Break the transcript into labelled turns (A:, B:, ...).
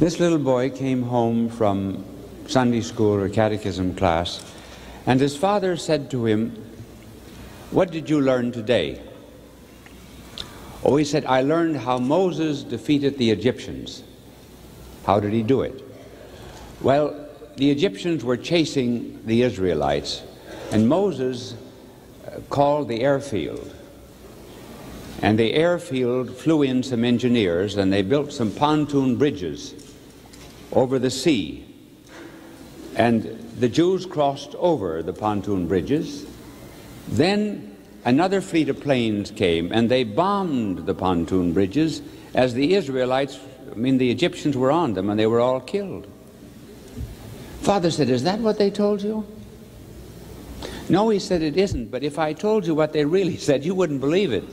A: This little boy came home from Sunday school or catechism class, and his father said to him, What did you learn today? Oh, he said, I learned how Moses defeated the Egyptians. How did he do it? Well, the Egyptians were chasing the Israelites, and Moses uh, called the airfield. And the airfield flew in some engineers, and they built some pontoon bridges over the sea. And the Jews crossed over the pontoon bridges. Then another fleet of planes came and they bombed the pontoon bridges as the Israelites, I mean, the Egyptians were on them and they were all killed. Father said, Is that what they told you? No, he said, It isn't. But if I told you what they really said, you wouldn't believe it.